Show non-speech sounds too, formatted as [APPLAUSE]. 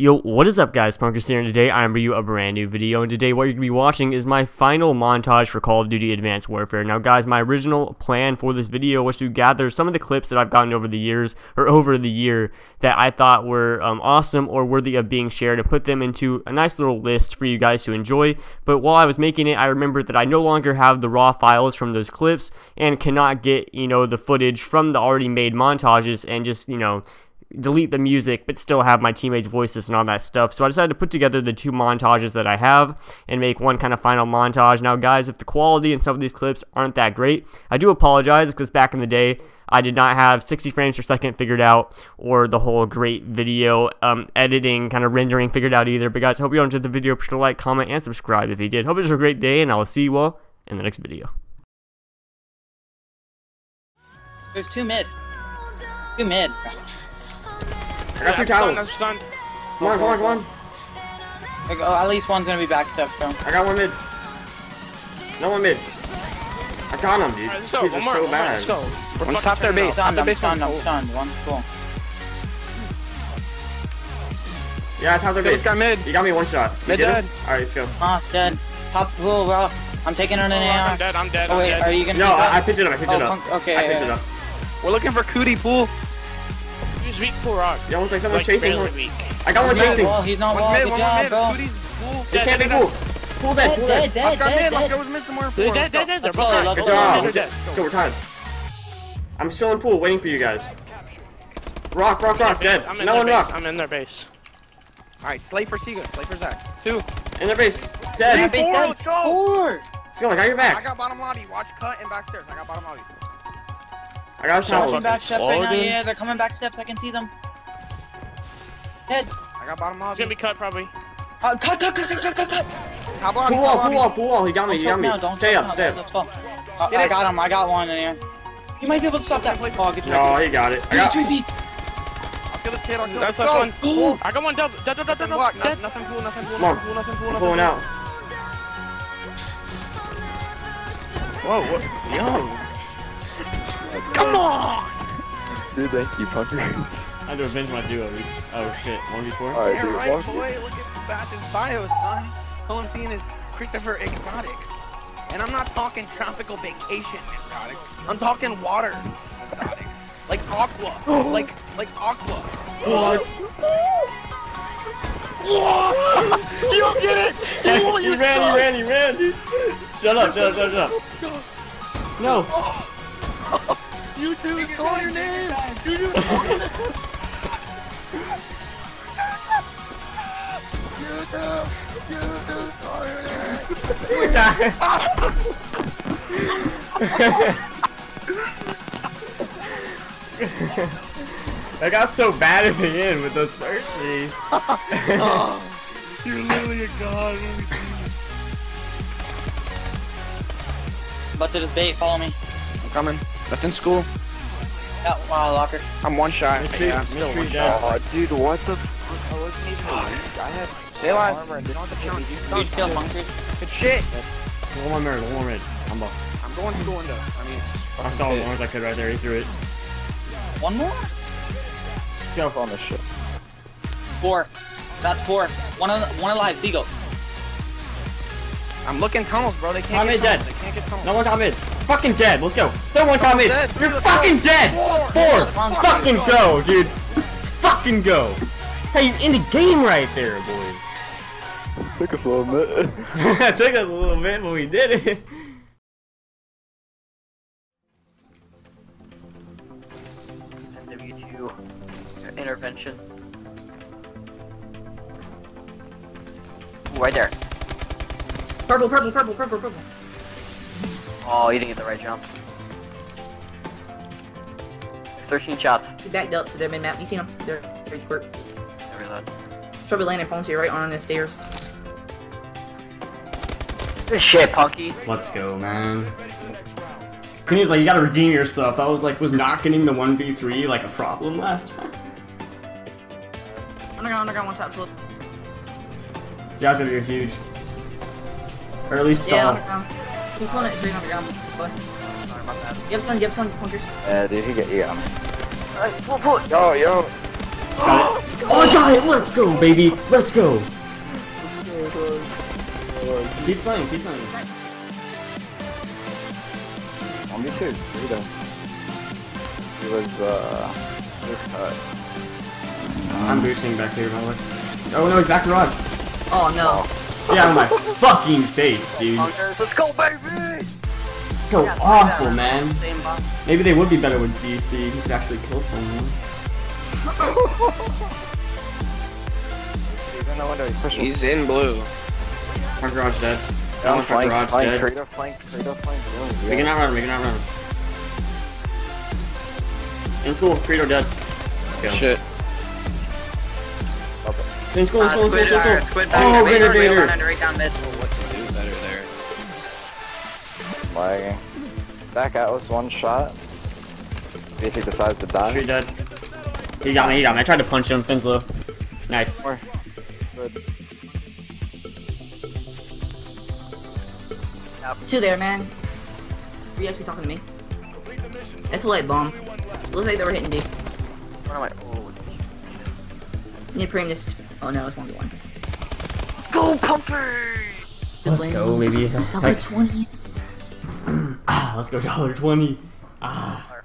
Yo, what is up guys, Punkerzz here, and today I'm bringing you a brand new video, and today what you're going to be watching is my final montage for Call of Duty Advanced Warfare. Now guys, my original plan for this video was to gather some of the clips that I've gotten over the years, or over the year, that I thought were um, awesome or worthy of being shared, and put them into a nice little list for you guys to enjoy, but while I was making it, I remembered that I no longer have the raw files from those clips, and cannot get, you know, the footage from the already made montages, and just, you know, delete the music but still have my teammates' voices and all that stuff. So I decided to put together the two montages that I have and make one kind of final montage. Now, guys, if the quality and some of these clips aren't that great, I do apologize because back in the day, I did not have 60 frames per second figured out or the whole great video um, editing, kind of rendering figured out either. But guys, I hope you enjoyed the video. Be sure to like, comment, and subscribe if you did. Hope it was a great day, and I will see you all in the next video. There's two mid. Two mid. I got two towels. I'm stunned. Come on, come on, come on. Like, oh, at least one's gonna be backstep, so. I got one mid. No one mid. I got him, dude. Alright, let's These go. are more. so One more. bad. Let's go. We're One fucking stop their base. up. Stunned, I'm base stunned, one. I'm stunned. One's cool. Yeah, it's how they're This base. guy mid. You got me one shot. You Mid dead. Alright, let's go. Ah, it's dead. Top blue, rough. I'm taking on an Oh, I'm dead. I'm dead. Oh, I'm wait, dead. are you gonna No, I, I picked it up. I picked Oh, it up. okay, I picked yeah, it up. We're looking for Cootie Pool. Use weak pool rock. Yeah, one's like someone's Like, chasing. barely one- weak. I got one He's not chasing. wall, he's not One's wall. mid, Good one more job, mid. bro. Cootie's pool. This Dead, can't be dead, cool. Pull dead, Dead, pull dead, dead. dead, Let's go mid. dead, Let's dead. go mid somewhere. They're Pool. dead, Let's dead, go. dead. They're Let's both go, dead. let's Good go. job. They're dead. So we're tied. I'm still in pool, waiting for you guys. Rock, rock, rock, dead. I'm in No their one base. rock. I'm in their base. Alright, slay for Seagull. Slay for Zach. Two. In their base. Dead. Base four. Let's go. Four. Let's go, I got your back. I got bottom lobby. Watch cut and back stairs. I got bottom lobby. I got They're coming back steps right now. dude. Yeah, they're coming back steps. I can see them. Dead. I got bottom He's lobby. gonna be cut probably. Uh, cut, cut, cut, cut, cut, cut, cut. Top lobby. Pull top wall, pull lobby. wall, pull wall. He got me, Don't he got me. now, don't Stay up, now. stay up. go. Uh, Get I it. got him. I got one in here. You might be able to stop that. Oh, good No, he got it. I got. Three piece. I'll kill this kid. I'll kill That's this. last Let's I got one double. Dead, dead, dead, Nothing dead, dead. Nothing, nothing pool. Nothing pool. Come on. Nothing pool. Nothing pool. Pulling out. Whoa. What? Yo. Come on. Dude, thank you, Punker. [LAUGHS] I had to avenge my duo. Oh shit, 1v4? Alright, Yeah, dude. right, one- boy. Look at Bash's bio, son. All I'm seeing is Christopher Exotics. And I'm not talking tropical vacation exotics. I'm talking water exotics. Like aqua. [GASPS] like like aqua. What? [LAUGHS] you don't get it! You want he ran, son. he ran, he ran, dude. Shut up, shut up, shut up, shut up. No. You two stole your name! You two stole your name! You two! You two stole your name! I got so bad at the end with those first three. [LAUGHS] Oh, you're literally a god. But to this bait, follow me. I'm coming. Left in school. Yeah, wow, locker. I'm one shot. Mystery- yeah, I'm still one shot. Oh, dude, what the fuck? I wasn't even weak. I had Stay alive. armor and You don't have to challenge. You Good kill, bunkers. Good shit. One more mid, one more mid. I'm off. I'm going school window. I mean, it's I stole as long as I could right there. He threw it. One more? jump on this shit. Four. That's four. One, on, one alive. Seagull. I'm looking tunnels, bro. They can't Tommy get dead. tunnels. They can't get tunnels. No one top mid. Fucking dead. Let's go. Throw one top mid. dead. You're Let's fucking go. dead. Four. Four. Come Fucking go, dude. Fucking go. That's how you end the game right there, boys. Took us a little bit. [LAUGHS] it took us a little bit, but we did it. NW2 intervention. Ooh, right there. Purple, purple, purple, purple, purple. Oh, you didn't get the right jump. 13 shots. He backed up to their mid map. You seen him? They're very quick. I realized. Probably landing falling to your right on the stairs. Good shit, Punky. Let's go, man. Queen was like, you gotta redeem yourself. I was like, was not getting the 1v3 like a problem last time? Underground, underground, one shot flip. You guys are huge. Or at least Yeah, stall. underground. Can you pull it three underground? Boy. Sorry about that. You have some, you Punkerzz. Yeah, dude, he got, yeah. Alright, pull, pull. Yo, yo. Got [GASPS] it. Oh, got it! Let's go, baby! Let's go! Keep playing, keep playing. On me too. Rito. He was, uh, he was cut. I'm boosting back here, by the way. Oh no, he's back garage. Oh no. Yeah, on my fucking face, dude. Let's go, baby! So awful, man. Maybe they would be better with DC. He could actually kill someone. He's in the window, he's pushing. He's in blue. My garage dead. That down one's our flank, garage flank, dead. Kratos flank, Kratos flank, really, We yeah. cannot run, we cannot run. In school, Credo dead. Let's go. In school, in school. Uh, Squid Oh, Vader, Vader. right down mid. What to do better there? Lagging. Back Atlas, one shot. If he decides to die. Tree dead. He got me, he got me. I tried to punch him, Finn's low. Nice. More. Good. Two there, man. Are you actually talking to me? I a light bomb. Looks like they were hitting D. What am I? Oh, need premium this. Oh no, it's one to one. go, Pumpy! Good Let's go, wins. baby. Dollar Like, twenty. [CLEARS THROAT] ah, let's go, dollar twenty. Ah.